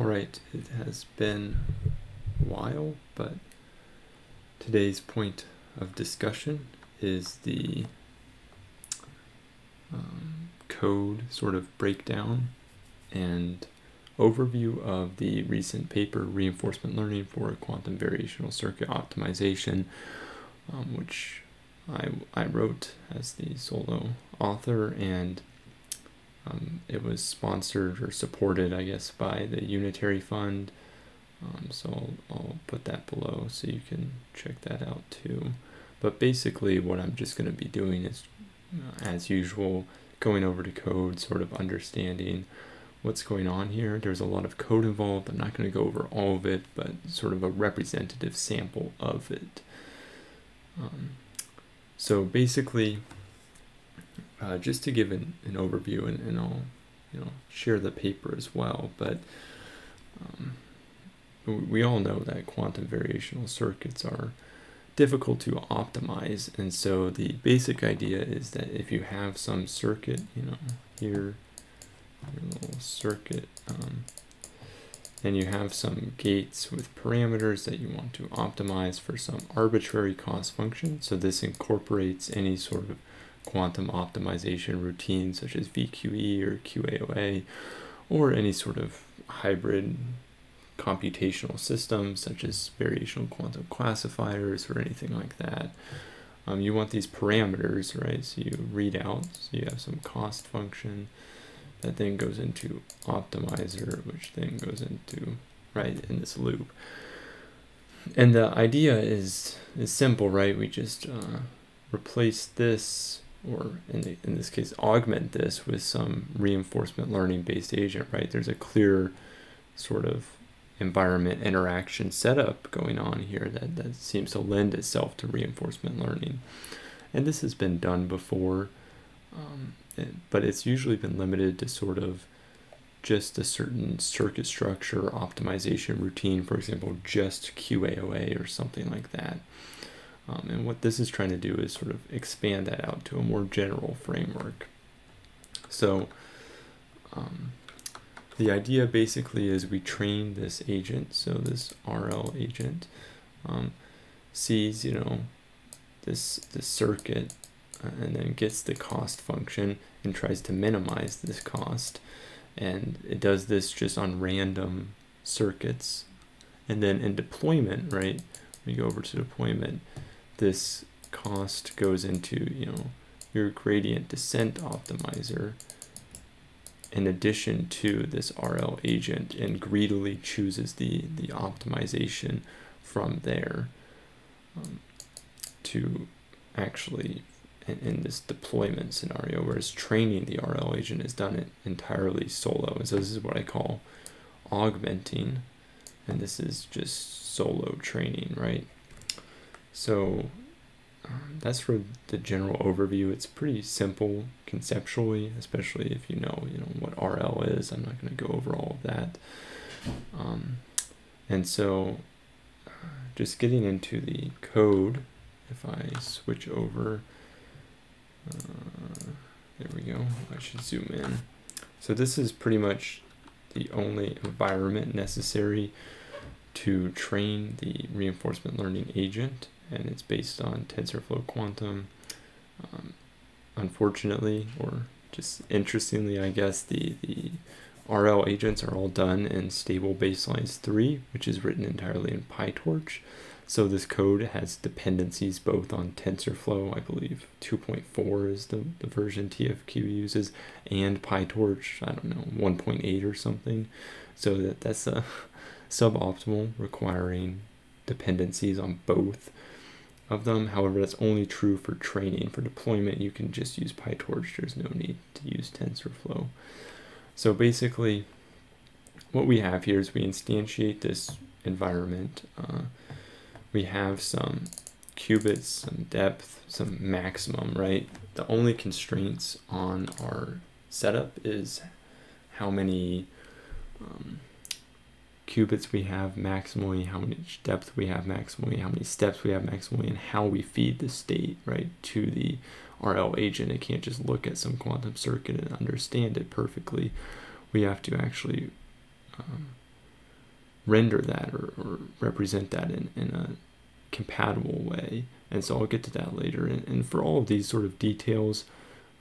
All right, it has been a while, but today's point of discussion is the um, code sort of breakdown and overview of the recent paper reinforcement learning for quantum variational circuit optimization um, which I, I wrote as the solo author and um, it was sponsored or supported I guess by the Unitary Fund um, so I'll, I'll put that below so you can check that out too but basically what I'm just going to be doing is uh, as usual going over to code sort of understanding what's going on here. There's a lot of code involved. I'm not going to go over all of it, but sort of a representative sample of it. Um, so basically, uh, just to give an, an overview, and, and, I'll you know share the paper as well, but um, we all know that quantum variational circuits are difficult to optimize, and so the basic idea is that if you have some circuit, you know, here your little circuit um, and you have some gates with parameters that you want to optimize for some arbitrary cost function. So this incorporates any sort of quantum optimization routine such as VQE or QAOA or any sort of hybrid computational system such as variational quantum classifiers or anything like that. Um, you want these parameters, right? So you read out, so you have some cost function, that then goes into optimizer, which then goes into right in this loop. And the idea is is simple, right? We just uh, replace this, or in, the, in this case, augment this with some reinforcement learning based agent, right? There's a clear sort of environment interaction setup going on here that, that seems to lend itself to reinforcement learning. And this has been done before. Um, but it's usually been limited to sort of just a certain circuit structure optimization routine, for example, just QAOA or something like that. Um, and what this is trying to do is sort of expand that out to a more general framework. So um, the idea basically is we train this agent, so this RL agent um, sees, you know, this, this circuit uh, and then gets the cost function and tries to minimize this cost. And it does this just on random circuits. And then in deployment, right, we go over to deployment, this cost goes into, you know, your gradient descent optimizer in addition to this RL agent and greedily chooses the, the optimization from there um, to actually in, in, this deployment scenario, whereas training the RL agent is done it entirely solo. And so this is what I call augmenting, and this is just solo training, right? So um, that's for the general overview. It's pretty simple conceptually, especially if you know, you know what RL is. I'm not going to go over all of that. Um, and so uh, just getting into the code, if I switch over uh, there we go. I should zoom in. So this is pretty much the only environment necessary to train the reinforcement learning agent, and it's based on TensorFlow Quantum. Um, unfortunately, or just interestingly, I guess, the, the RL agents are all done in stable baselines 3, which is written entirely in PyTorch. So this code has dependencies both on TensorFlow, I believe 2.4 is the, the version TFQ uses, and PyTorch, I don't know, 1.8 or something. So that, that's a suboptimal requiring dependencies on both of them. However, that's only true for training. For deployment, you can just use PyTorch. There's no need to use TensorFlow. So basically, what we have here is we instantiate this environment. Uh, we have some qubits, some depth, some maximum, right? The only constraints on our setup is how many um, qubits we have maximally, how much depth we have maximally, how many steps we have maximally, and how we feed the state, right, to the RL agent. It can't just look at some quantum circuit and understand it perfectly. We have to actually um, render that or, or represent that in, in a compatible way. And so I'll get to that later. And, and for all of these sort of details,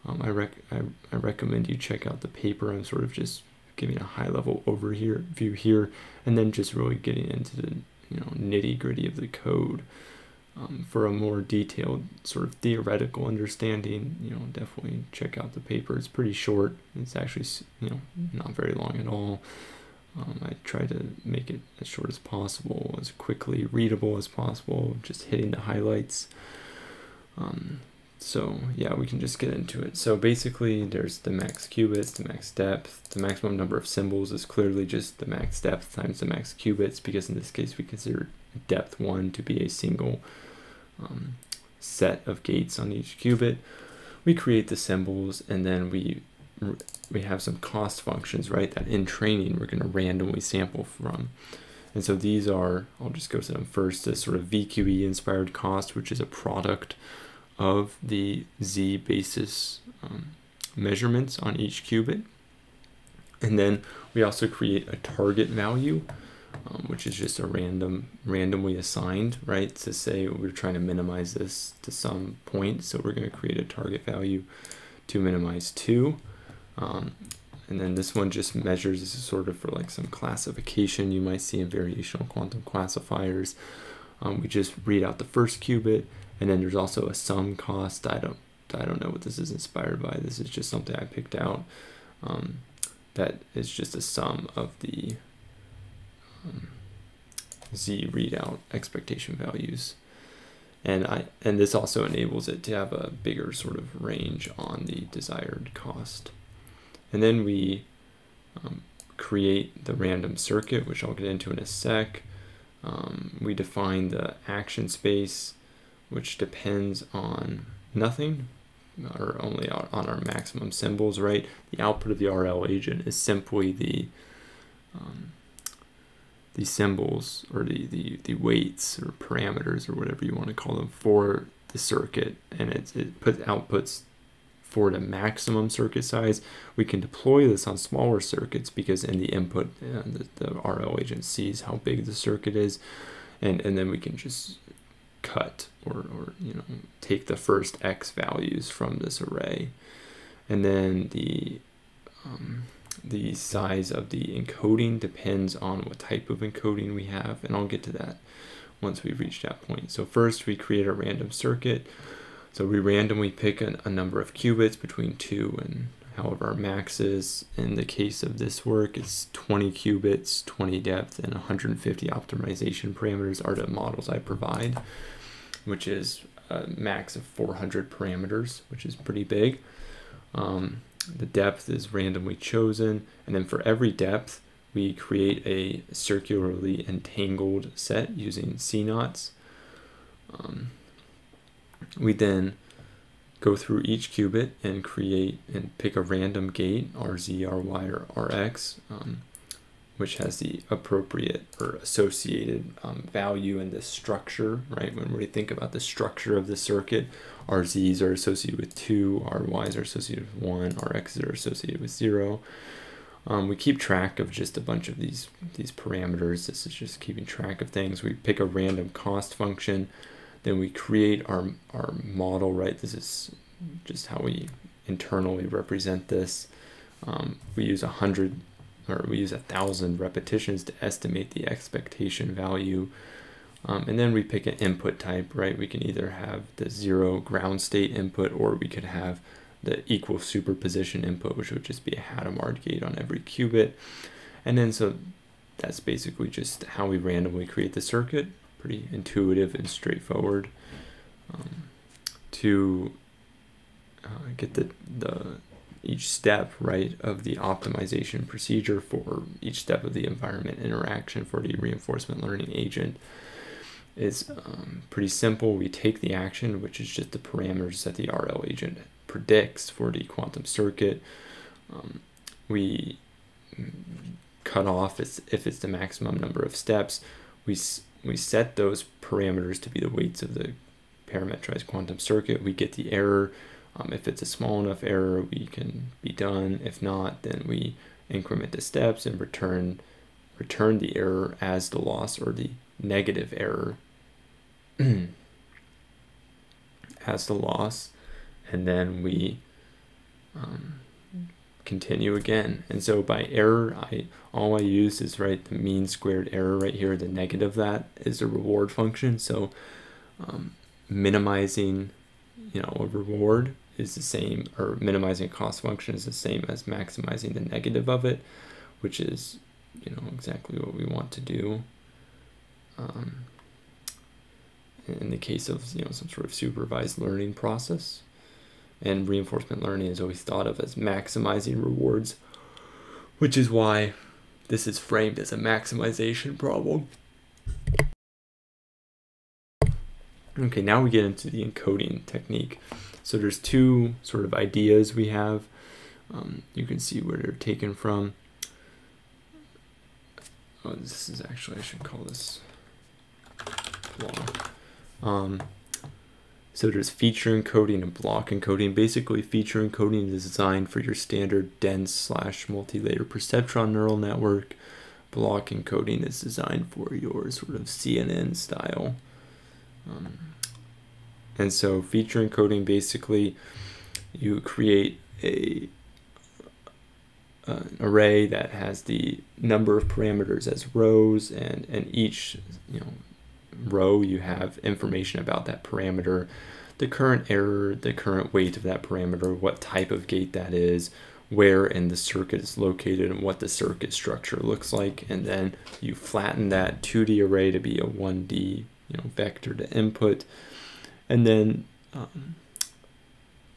um, I, rec I, I recommend you check out the paper. I'm sort of just giving a high level overview here, and then just really getting into the you know nitty gritty of the code. Um, for a more detailed sort of theoretical understanding, you know, definitely check out the paper. It's pretty short. It's actually, you know, not very long at all. Um, I try to make it as short as possible, as quickly readable as possible, just hitting the highlights. Um, so yeah, we can just get into it. So basically there's the max qubits, the max depth, the maximum number of symbols is clearly just the max depth times the max qubits because in this case we consider depth one to be a single um, set of gates on each qubit. We create the symbols and then we we have some cost functions, right, that in training we're going to randomly sample from. And so these are, I'll just go to them first, this sort of VQE inspired cost, which is a product of the Z basis um, measurements on each qubit. And then we also create a target value, um, which is just a random, randomly assigned, right? To say we're trying to minimize this to some point. So we're going to create a target value to minimize two. Um, and then this one just measures, this is sort of for like some classification you might see in variational quantum classifiers. Um, we just read out the first qubit, and then there's also a sum cost. I don't, I don't know what this is inspired by. This is just something I picked out. Um, that is just a sum of the um, z readout expectation values. And I and this also enables it to have a bigger sort of range on the desired cost. And then we um, create the random circuit, which I'll get into in a sec. Um, we define the action space, which depends on nothing or only on our maximum symbols, right? The output of the RL agent is simply the um, the symbols or the, the, the weights or parameters or whatever you want to call them for the circuit. And it, it puts outputs for the maximum circuit size, we can deploy this on smaller circuits because in the input, uh, the, the RL agent sees how big the circuit is, and, and then we can just cut or, or you know take the first x values from this array, and then the um, the size of the encoding depends on what type of encoding we have, and I'll get to that once we reach that point. So first we create a random circuit so we randomly pick a, a number of qubits between 2 and however our max is. In the case of this work, it's 20 qubits, 20 depth, and 150 optimization parameters are the models I provide, which is a max of 400 parameters, which is pretty big. Um, the depth is randomly chosen, and then for every depth, we create a circularly entangled set using CNOTs. Um, we then go through each qubit and create and pick a random gate, RZ, RY, or RX, um, which has the appropriate or associated um, value in this structure, right? When we think about the structure of the circuit, RZs are associated with 2, RYs are associated with 1, RXs are associated with 0. Um, we keep track of just a bunch of these, these parameters. This is just keeping track of things. We pick a random cost function then we create our, our model, right? This is just how we internally represent this. Um, we use a hundred or we use a thousand repetitions to estimate the expectation value. Um, and then we pick an input type, right? We can either have the zero ground state input or we could have the equal superposition input, which would just be a Hadamard gate on every qubit. And then so that's basically just how we randomly create the circuit pretty intuitive and straightforward um, to uh, get the, the each step right of the optimization procedure for each step of the environment interaction for the reinforcement learning agent is um, pretty simple. We take the action, which is just the parameters that the RL agent predicts for the quantum circuit. Um, we cut off if it's the maximum number of steps. We we set those parameters to be the weights of the parametrized quantum circuit. We get the error. Um, if it's a small enough error, we can be done. If not, then we increment the steps and return return the error as the loss or the negative error as the loss. And then we um, continue again. And so by error I all I use is right the mean squared error right here the negative that is a reward function. So um, minimizing you know a reward is the same or minimizing a cost function is the same as maximizing the negative of it which is you know exactly what we want to do. Um, in the case of you know some sort of supervised learning process. And reinforcement learning is always thought of as maximizing rewards which is why this is framed as a maximization problem. Okay now we get into the encoding technique so there's two sort of ideas we have um, you can see where they're taken from oh this is actually I should call this block um, so there's feature encoding and block encoding. Basically, feature encoding is designed for your standard dense slash multi-layer perceptron neural network. Block encoding is designed for your sort of CNN style. Um, and so feature encoding basically you create a an array that has the number of parameters as rows and and each you know row you have information about that parameter, the current error, the current weight of that parameter, what type of gate that is, where in the circuit is located and what the circuit structure looks like and then you flatten that 2D array to be a 1D you know vector to input and then um,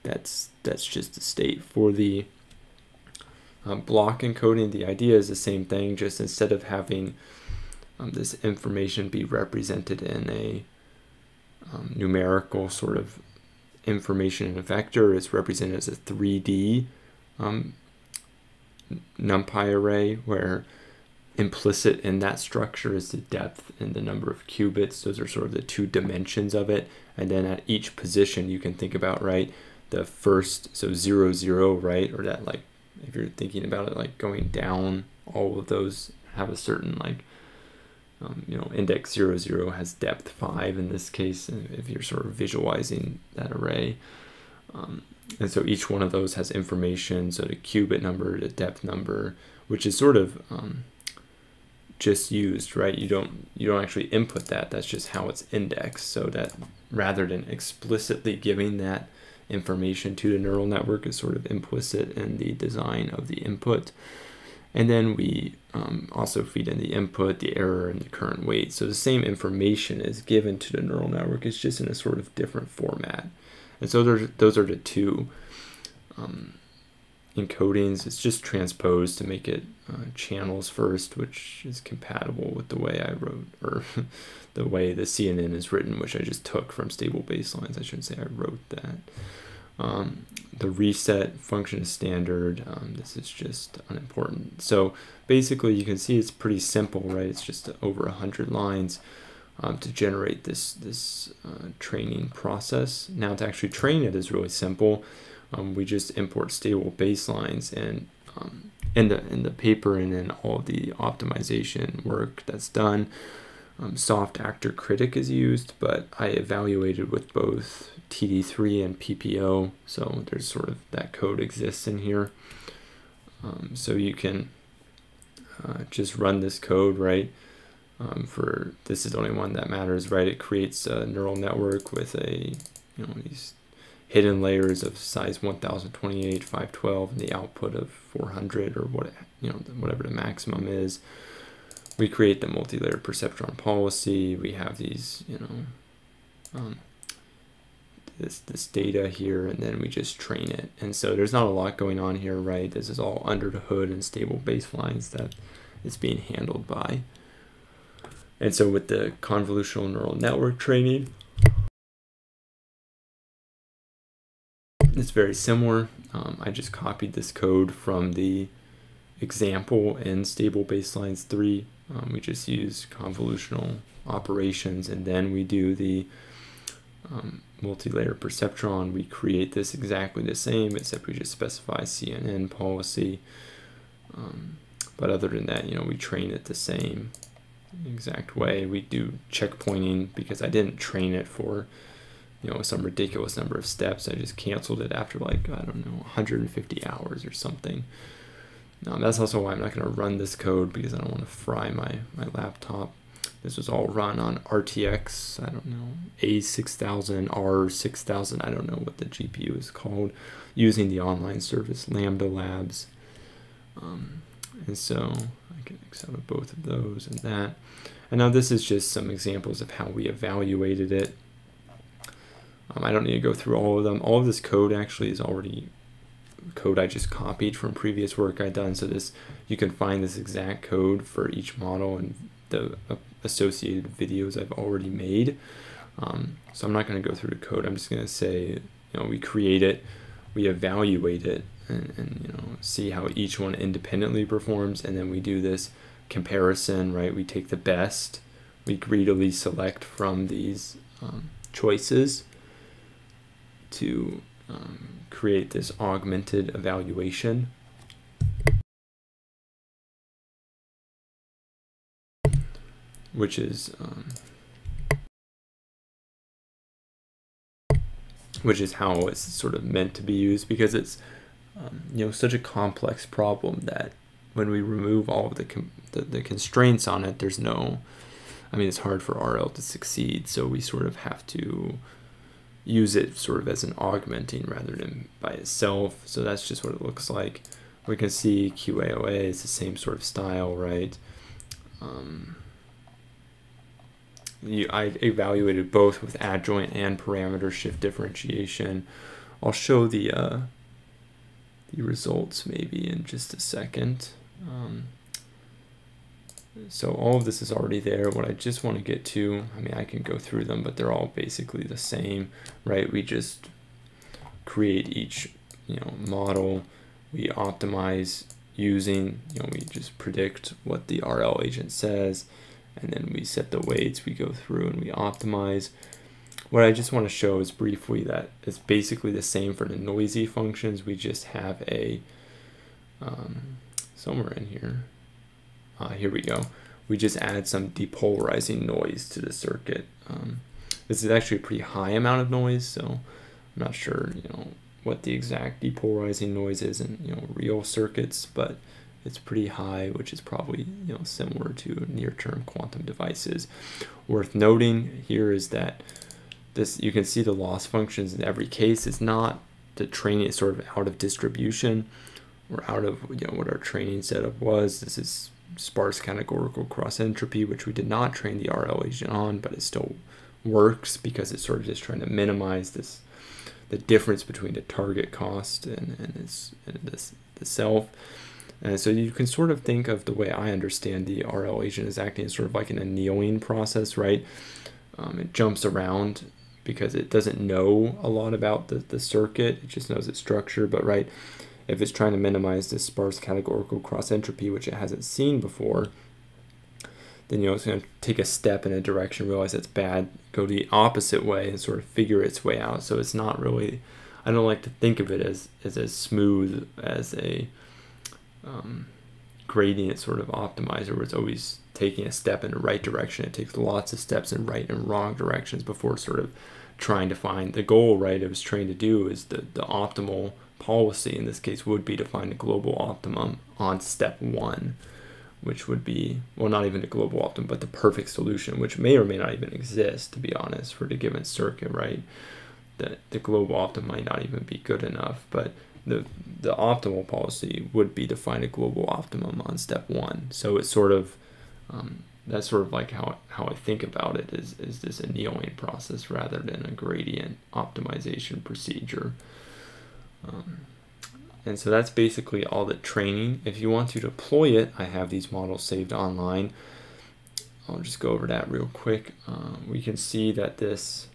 that's that's just the state for the um, block encoding the idea is the same thing just instead of having um, this information be represented in a um, numerical sort of information in a vector. It's represented as a 3D um, NumPy array where implicit in that structure is the depth and the number of qubits. Those are sort of the two dimensions of it. And then at each position, you can think about, right, the first, so zero, zero, right, or that like, if you're thinking about it like going down, all of those have a certain like um, you know, index 0, 0 has depth 5 in this case, if you're sort of visualizing that array. Um, and so each one of those has information, so the qubit number, the depth number, which is sort of um, just used, right? You don't you don't actually input that. That's just how it's indexed. So that rather than explicitly giving that information to the neural network is sort of implicit in the design of the input. And then we um, also feed in the input, the error, and the current weight. So the same information is given to the neural network. It's just in a sort of different format. And so those, those are the two um, encodings. It's just transposed to make it uh, channels first, which is compatible with the way I wrote, or the way the CNN is written, which I just took from stable baselines. I shouldn't say I wrote that. Um, the reset function is standard. Um, this is just unimportant. So basically you can see it's pretty simple, right? It's just over 100 lines um, to generate this, this uh, training process. Now to actually train it is really simple. Um, we just import stable baselines and um, in, the, in the paper and then all the optimization work that's done, um, soft actor critic is used, but I evaluated with both TD3 and PPO, so there's sort of that code exists in here. Um, so you can uh, just run this code, right? Um, for this is the only one that matters, right? It creates a neural network with a, you know, these hidden layers of size 1028, 512, and the output of 400 or what, you know, whatever the maximum is we create the multi-layer perceptron policy. We have these, you know, um, this this data here, and then we just train it. And so there's not a lot going on here, right? This is all under the hood and stable baselines that it's being handled by. And so with the convolutional neural network training, it's very similar. Um, I just copied this code from the example in stable baselines 3 um, we just use convolutional operations and then we do the um, multi-layer perceptron. We create this exactly the same except we just specify CNN policy. Um, But other than that, you know, we train it the same exact way. We do checkpointing because I didn't train it for, you know, some ridiculous number of steps. I just canceled it after like, I don't know, 150 hours or something. Now, that's also why I'm not going to run this code because I don't want to fry my, my laptop. This was all run on RTX, I don't know, A6000, R6000, I don't know what the GPU is called, using the online service Lambda Labs. Um, and so I can accept both of those and that. And now this is just some examples of how we evaluated it. Um, I don't need to go through all of them. All of this code actually is already code I just copied from previous work I've done. So this, you can find this exact code for each model and the uh, associated videos I've already made. Um, so I'm not going to go through the code. I'm just going to say, you know, we create it, we evaluate it, and, and you know see how each one independently performs, and then we do this comparison. Right, we take the best, we greedily select from these um, choices to um, create this augmented evaluation. Which is um, which is how it's sort of meant to be used because it's um, you know such a complex problem that when we remove all of the, the, the constraints on it there's no I mean it's hard for RL to succeed so we sort of have to use it sort of as an augmenting rather than by itself so that's just what it looks like we can see QAOA is the same sort of style right um, you, I evaluated both with adjoint and parameter shift differentiation. I'll show the uh, the results maybe in just a second. Um, so all of this is already there. What I just want to get to, I mean, I can go through them, but they're all basically the same, right? We just create each, you know, model. We optimize using, you know, we just predict what the RL agent says and then we set the weights, we go through and we optimize. What I just want to show is briefly that it's basically the same for the noisy functions. We just have a, um, somewhere in here, uh, here we go. We just added some depolarizing noise to the circuit. Um, this is actually a pretty high amount of noise, so I'm not sure, you know, what the exact depolarizing noise is in, you know, real circuits, but it's pretty high, which is probably you know similar to near-term quantum devices. Worth noting here is that this you can see the loss functions in every case. It's not the training is sort of out of distribution or out of you know what our training setup was. This is sparse categorical cross entropy, which we did not train the RL agent on, but it still works because it's sort of just trying to minimize this the difference between the target cost and, and, its, and this the self. And so you can sort of think of the way I understand the RL agent is acting as sort of like an annealing process, right? Um, it jumps around because it doesn't know a lot about the, the circuit. It just knows its structure, but right, if it's trying to minimize this sparse categorical cross entropy, which it hasn't seen before, then you know it's going to take a step in a direction, realize it's bad, go the opposite way, and sort of figure its way out. So it's not really, I don't like to think of it as as as smooth as a um, gradient sort of optimizer where it's always taking a step in the right direction. It takes lots of steps in right and wrong directions before sort of trying to find the goal, right? It was trying to do is the, the optimal policy in this case would be to find a global optimum on step one, which would be, well, not even a global optimum, but the perfect solution, which may or may not even exist, to be honest, for the given circuit, right? The, the global optimum might not even be good enough, but the the optimal policy would be to find a global optimum on step one. So it's sort of um, that's sort of like how how I think about it is is this annealing process rather than a gradient optimization procedure. Um, and so that's basically all the training. If you want to deploy it, I have these models saved online. I'll just go over that real quick. Um, we can see that this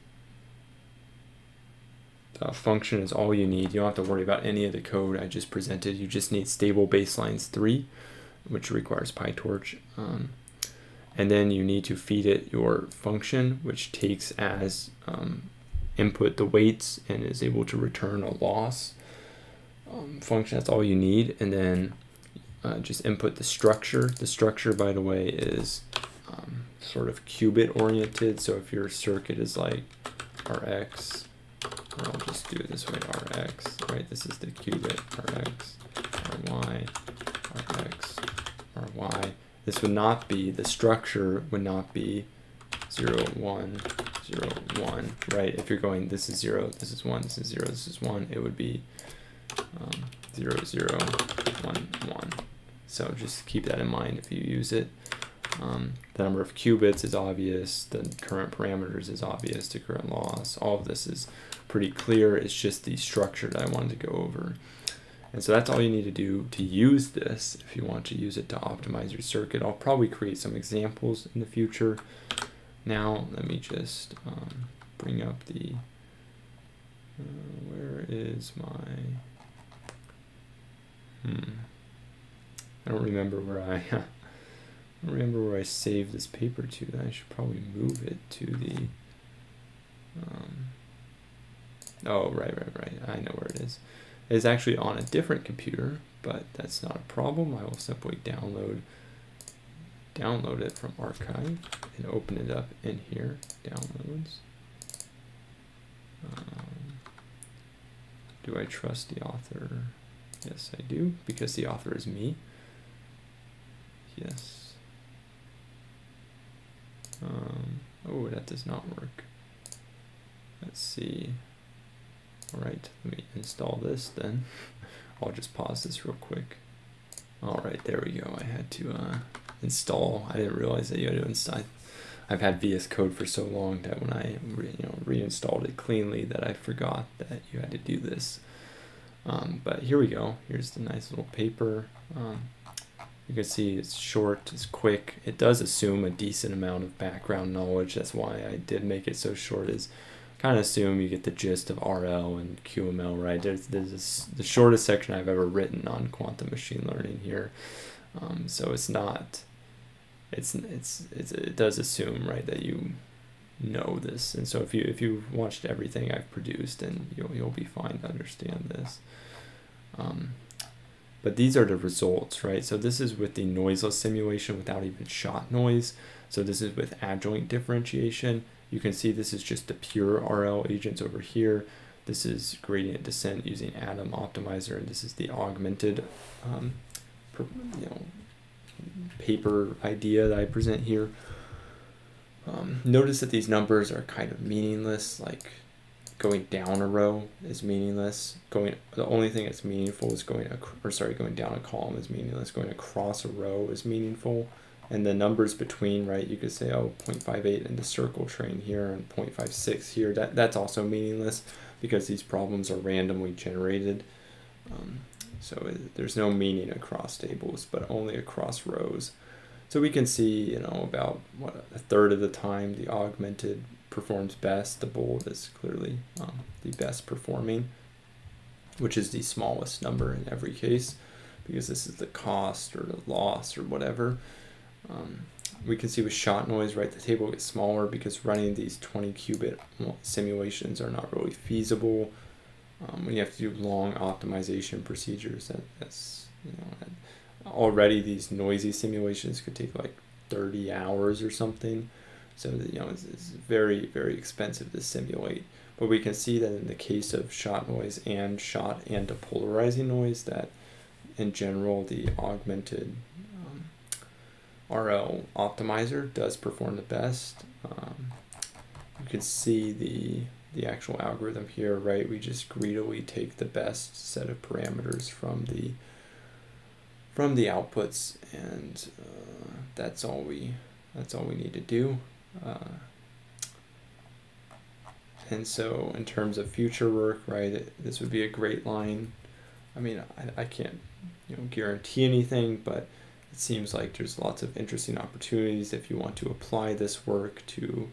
uh, function is all you need. You don't have to worry about any of the code I just presented. You just need stable baselines 3, which requires PyTorch. Um, and then you need to feed it your function, which takes as um, input the weights and is able to return a loss um, function. That's all you need. And then uh, just input the structure. The structure, by the way, is um, sort of qubit oriented. So if your circuit is like Rx, or I'll just do it this way, Rx, right? This is the qubit, Rx, Ry, Rx, Ry. This would not be, the structure would not be 0, 1, 0, 1, right? If you're going, this is 0, this is 1, this is 0, this is 1, it would be um, 0, 0, 1, 1. So just keep that in mind if you use it. Um, the number of qubits is obvious, the current parameters is obvious, the current loss, all of this is pretty clear. It's just the structure that I wanted to go over. And so that's all you need to do to use this if you want to use it to optimize your circuit. I'll probably create some examples in the future. Now, let me just um, bring up the, uh, where is my, hmm, I don't remember where I, I remember where I saved this paper to. I should probably move it to the, um, oh, right, right, right, I know where it is. It's actually on a different computer, but that's not a problem. I will simply download download it from arXiv and open it up in here, downloads. Um, do I trust the author? Yes, I do, because the author is me. Yes. Um, oh, that does not work. Let's see. All right, let me install this then. I'll just pause this real quick. All right, there we go. I had to uh, install. I didn't realize that you had to install. I've had VS Code for so long that when I you know reinstalled it cleanly that I forgot that you had to do this. Um, but here we go. Here's the nice little paper. Um, you can see it's short, it's quick. It does assume a decent amount of background knowledge. That's why I did make it so short. Is kind of assume you get the gist of RL and QML, right? There's, there's this, the shortest section I've ever written on quantum machine learning here. Um, so it's not it's, it's it's it does assume right that you know this. And so if you if you've watched everything I've produced and you'll you'll be fine to understand this. Um, but these are the results right? So this is with the noiseless simulation without even shot noise. So this is with adjoint differentiation. You can see this is just the pure RL agents over here. This is gradient descent using Adam optimizer and this is the augmented um, you know paper idea that I present here. Um, notice that these numbers are kind of meaningless, like going down a row is meaningless. Going the only thing that's meaningful is going or sorry, going down a column is meaningless. Going across a row is meaningful. And the numbers between, right, you could say, oh, 0.58 in the circle train here and 0.56 here. That, that's also meaningless because these problems are randomly generated. Um, so it, there's no meaning across tables, but only across rows. So we can see, you know, about what a third of the time the augmented performs best. The bold is clearly um, the best performing, which is the smallest number in every case, because this is the cost or the loss or whatever. Um, we can see with shot noise, right, the table gets smaller because running these 20 qubit simulations are not really feasible um, when you have to do long optimization procedures that, that's you know already these noisy simulations could take like 30 hours or something. So you know it's, it's very very expensive to simulate. But we can see that in the case of shot noise and shot and depolarizing noise that in general the augmented um, RL optimizer does perform the best. Um, you can see the the actual algorithm here, right? We just greedily take the best set of parameters from the from the outputs, and uh, that's all we that's all we need to do. Uh, and so, in terms of future work, right, this would be a great line. I mean, I, I can't you know guarantee anything, but it seems like there's lots of interesting opportunities if you want to apply this work to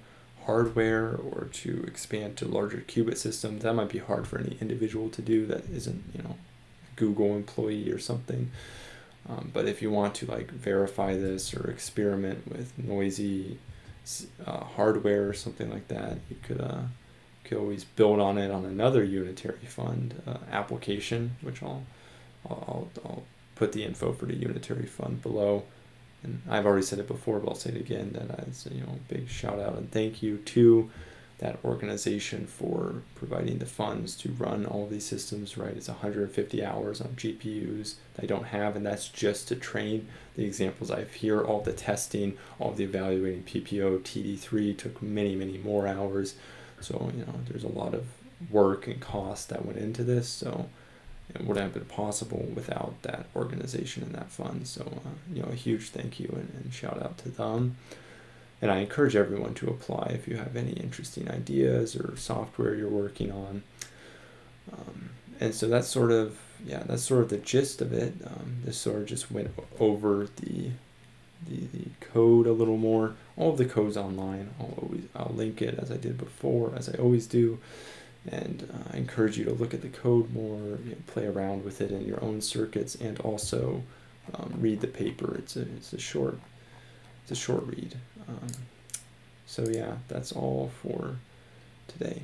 hardware or to expand to larger qubit systems. That might be hard for any individual to do that isn't, you know, Google employee or something. Um, but if you want to like verify this or experiment with noisy uh, hardware or something like that, you could uh, could always build on it on another unitary fund uh, application, which I'll, I'll I'll put the info for the unitary fund below. And I've already said it before, but I'll say it again. That it's you know big shout out and thank you to that organization for providing the funds to run all these systems. Right, it's 150 hours on GPUs I don't have, and that's just to train the examples I have here. All the testing, all the evaluating PPO, TD3 took many many more hours. So you know there's a lot of work and cost that went into this. So it wouldn't have been possible without that organization and that fund. So, uh, you know, a huge thank you and, and, shout out to them. And I encourage everyone to apply if you have any interesting ideas or software you're working on. Um, and so that's sort of, yeah, that's sort of the gist of it. Um, this sort of just went over the, the, the code a little more. All of the code's online. I'll always, I'll link it as I did before, as I always do and uh, I encourage you to look at the code more, you know, play around with it in your own circuits, and also um, read the paper. It's a it's a short it's a short read. Um, so yeah, that's all for today.